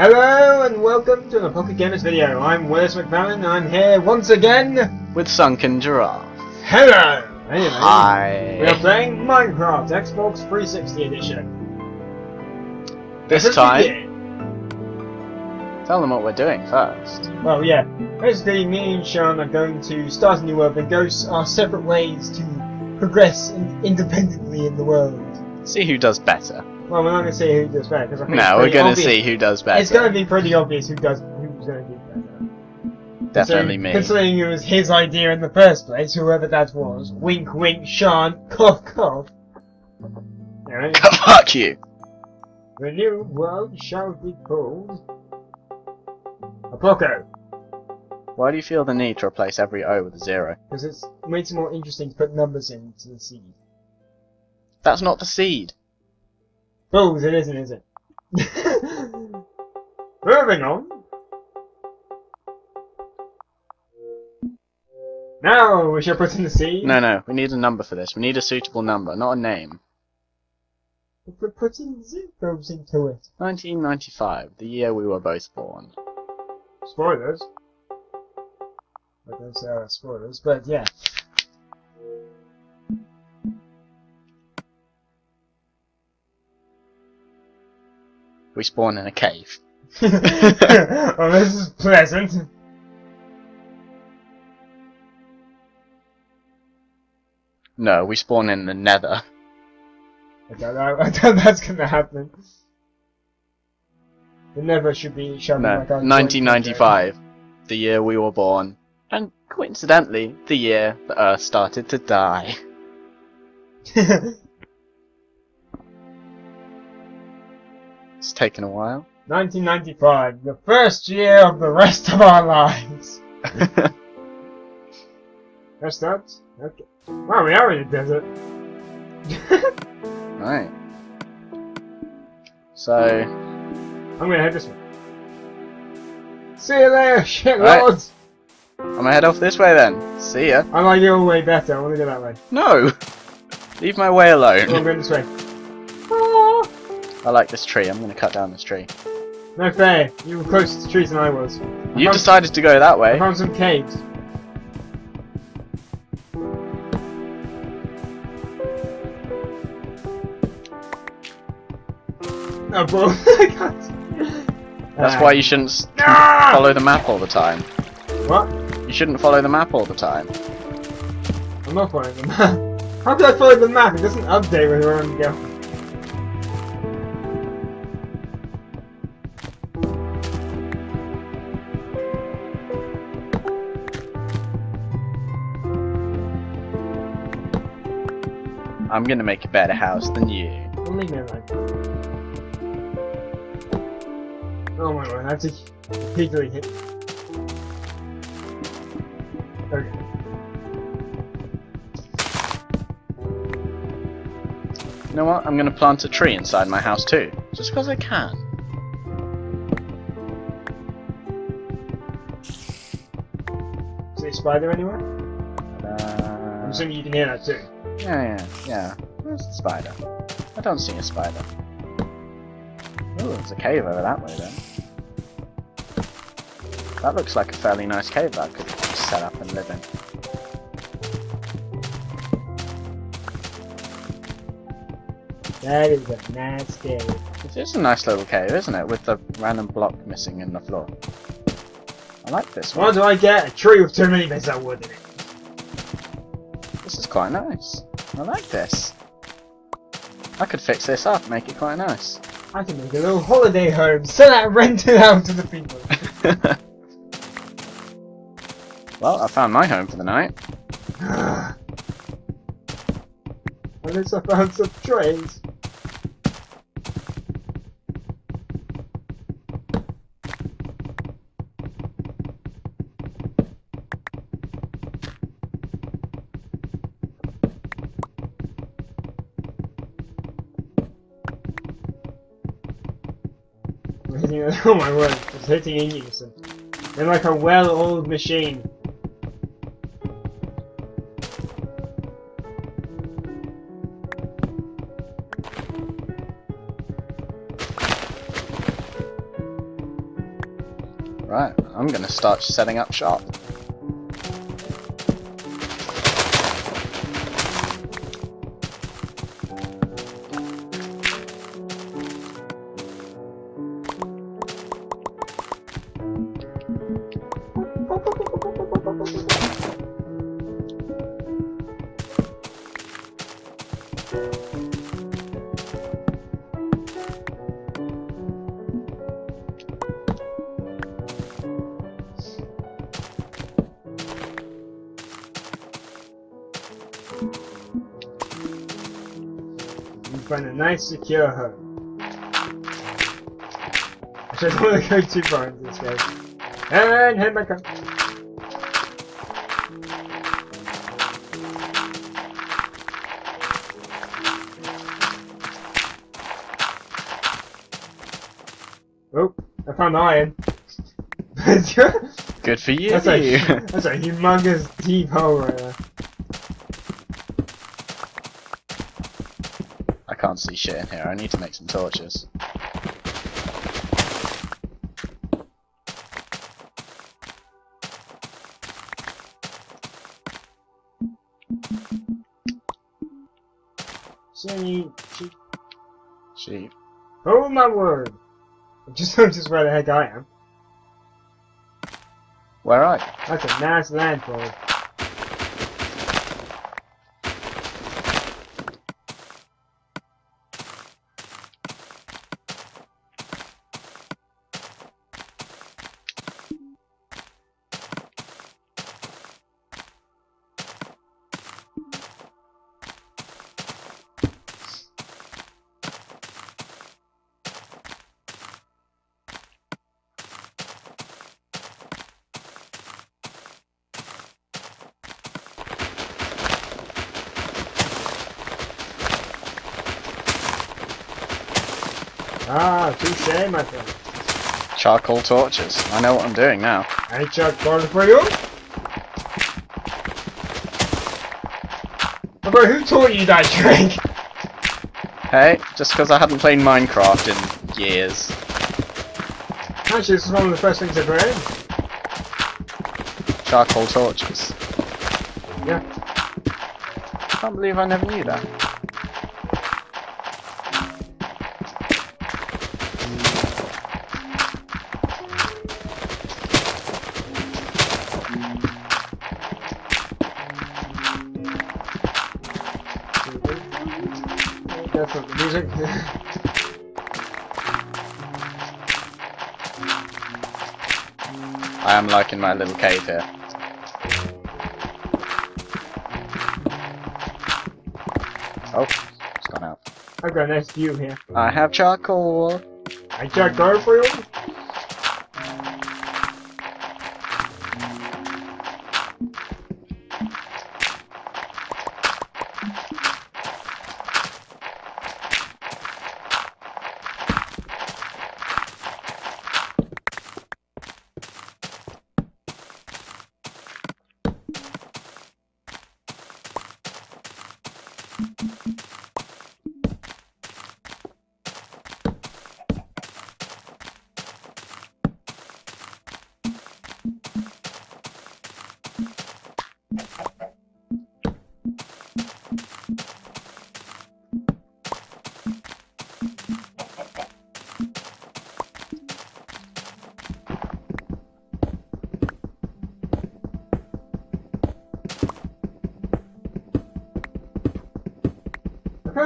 Hello and welcome to the Apoco Gamers video. I'm Willis McFarlane. I'm here once again. with Sunken Giraffe. Hello. Anyway, Hi. we are playing Minecraft Xbox 360 edition. This time, tell them what we're doing first. Well, yeah. Basically, me and Sean are going to start a new world and go s- our separate ways to progress in- independently in the world. See who does better. Well, we're not going to say who does better because I think it's No, we're gonna obvious. see who does better. It's going to be pretty obvious who does who's going to do better. Definitely Considering- me. Considering it was his idea in the first place, whoever that was. Wink, wink, Sean, cough, cough. Alright. Fuck you. The new world shall be called. Apoco. Why do you feel the need to replace every O with a zero? Because it's it more interesting to put numbers into the seed. That's not the seed. Balls, it isn't, is it? Moving on. Now we shall put in the seed. No, no, we need a number for this. We need a suitable number, not a name. We're putting zeros into it. 1995, the year we were both born. Spoilers. I don't say are spoilers, but yeah. We spawn in a cave. oh, this is pleasant. No, we spawn in the nether. I don't know. I don't that's gonna happen. It never should be No, like our 1995, the year we were born. And coincidentally, the year the Earth started to die. taken a while. 1995, the first year of the rest of our lives. That's that. Okay. Wow, we are in a desert. right. So, I'm gonna head this way. See you there, shitlords! I'm gonna head off this way then. See ya. I like your way better. I want to go that way. No! Leave my way Oh, I'm alone. going this way. I like this tree. I'm gonna cut down this tree. No fair. You were closer to the trees than I was. You found- decided to go that way. I found some caves. No, bro. That's Ah. why you shouldn't s- Ah! follow the map all the time. What? You shouldn't follow the map all the time. I'm not following the map. How could I follow the map? It doesn't update when we're on I'm gonna make a better house than you. Don't leave me alone. Oh my god, that's a repeatedly hit. Okay. You know what? I'm gonna plant a tree inside my house too. Just because I can. Is there a spider anywhere? I'm assuming you can hear that too. yeah, yeah, yeah. Where's the spider? I don't see a spider. Oh, there's a cave over that way then. That looks like a fairly nice cave that I could set up and live in. That is a nice cave. It is a nice little cave, isn't it? With the random block missing in the floor. I like this Why do I get a tree with too many bits of wood in it? Quite nice. I like this. I could fix this up, make it quite nice. I can make a little holiday home, sell that rent it out to the people. well, I found my home for the night. At least I found some trays. Oh my word, it's hitting in unison. They're like a well-oiled machine. Right, I'm gonna start setting up shop. Find a nice secure home. I don't want to go too far into this game. And head back up. Oh, I found iron. Good for you. That's a that's a humongous deep hole right there. Can't see shit in here. I need to make some torches. See. Sheep. Oh my word! I just noticed where the heck I am. Where are you? That's a nice landfall. Ah, touche, my friend. Charcoal torches. I know what I'm doing now. I corn for you. Bro, who taught you that trick? Hey, just because I hadn't played Minecraft in years. Actually, this is one of the first things I read. Charcoal torches. Yeah. I can't believe I never knew that. That's what the music. I am liking my little cave here. Oh, it's gone out. I've got a nice view here. I have charcoal. I chuck corn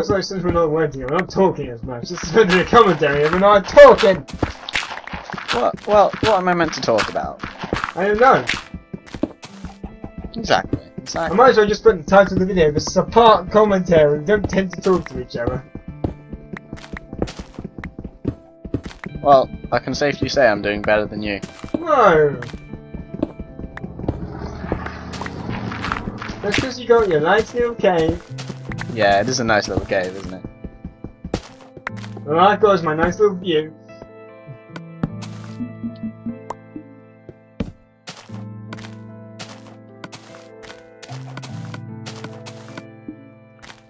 for you. It feels like since we're not working, we're not talking as much. This is meant to be a commentary, and we're not talking! What? Well, what am I meant to talk about? I don't know. Exactly. exactly. I might as well just put the title of the video, this is a part commentary, we don't tend to talk to each other. Well, I can safely say I'm doing better than you. No! That's because you got your little cave, Yeah, it is a nice little cave, isn't it? and I've got my nice little view.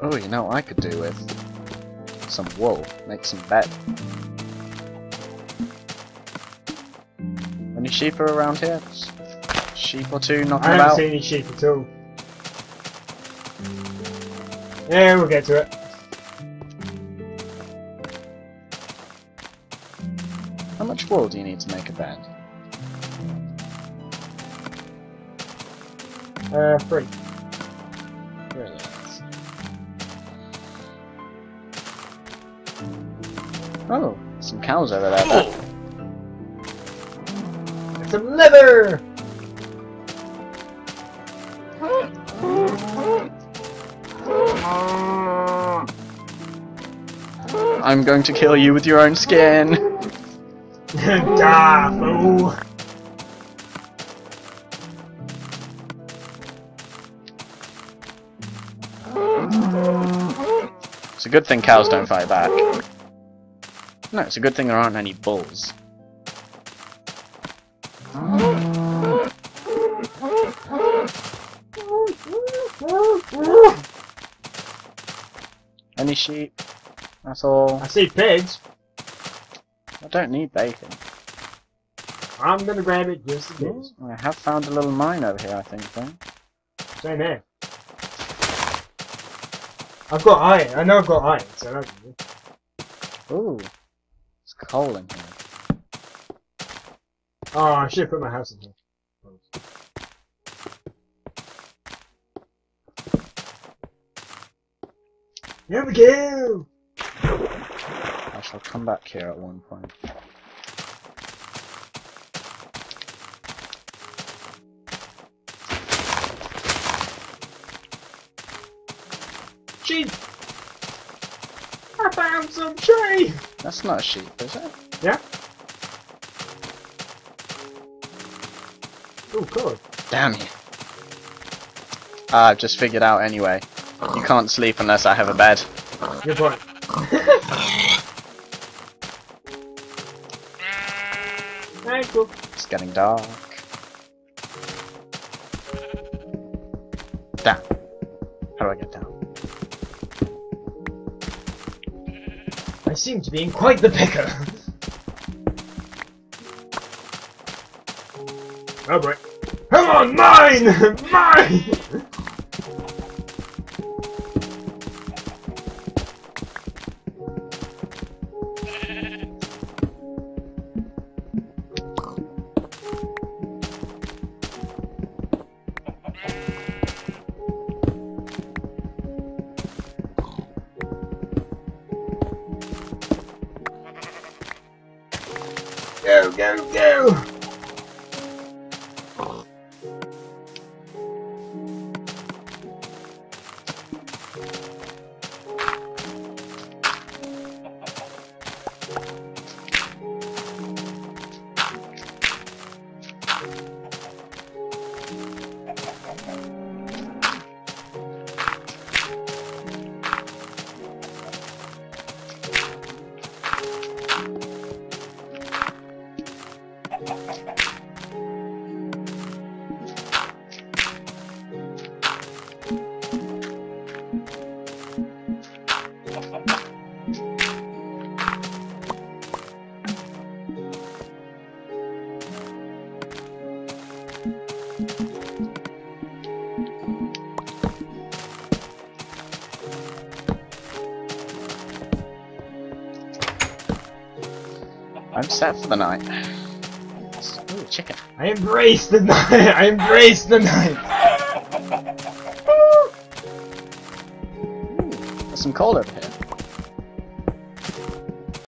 Oh, you know what I could do with some wool, make some bed. Any sheep are around here? Sheep or two knocking I knocking haven't about? seen any sheep at all. Yeah, we'll get to it. How much wool do you need to make a bed? Uh, three. Oh, some cows over there. but- Get some I'm going to kill you with your own skin. Die, ah, fool! It's a good thing cows don't fight back. No, it's a good thing there aren't any bulls. Any sheep? That's all. I see pigs. I don't need bacon. I'm gonna grab it just in case. I have found a little mine over here, I think, though. Same here. I've got iron. I know I've got iron, so that's good. Ooh. It's coal in here. Oh, I should have put my house in here. Here we go! I shall come back here at one point. Sheep! I found some tree! That's not a sheep, is it? Yeah? Oh, God. Damn you. Ah, I've just figured out anyway. You can't sleep unless I have a bed. Good point. It's getting dark. Down. How do I get down? I seem to be in quite the picker. oh boy. Come on, mine! mine! Go, go, go! I'm set for the night. Ooh, chicken. I embrace the night! I embrace the night! There's some coal over here.